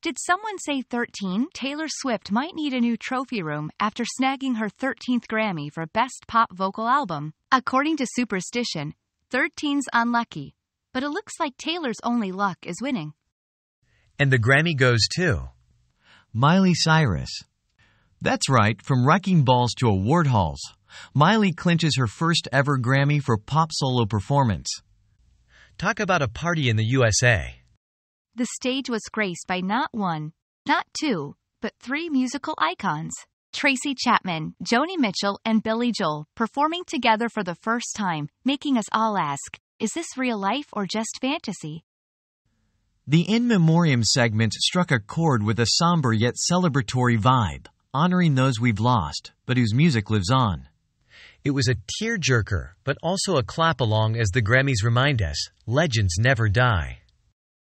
Did someone say 13? Taylor Swift might need a new trophy room after snagging her 13th Grammy for Best Pop Vocal Album. According to Superstition, 13's unlucky, but it looks like Taylor's only luck is winning. And the Grammy goes to Miley Cyrus. That's right, from wrecking balls to award halls. Miley clinches her first ever Grammy for pop solo performance. Talk about a party in the USA. The stage was graced by not one, not two, but three musical icons. Tracy Chapman, Joni Mitchell, and Billy Joel performing together for the first time, making us all ask, is this real life or just fantasy? The In Memoriam segment struck a chord with a somber yet celebratory vibe, honoring those we've lost, but whose music lives on. It was a tearjerker, but also a clap along as the Grammys remind us legends never die.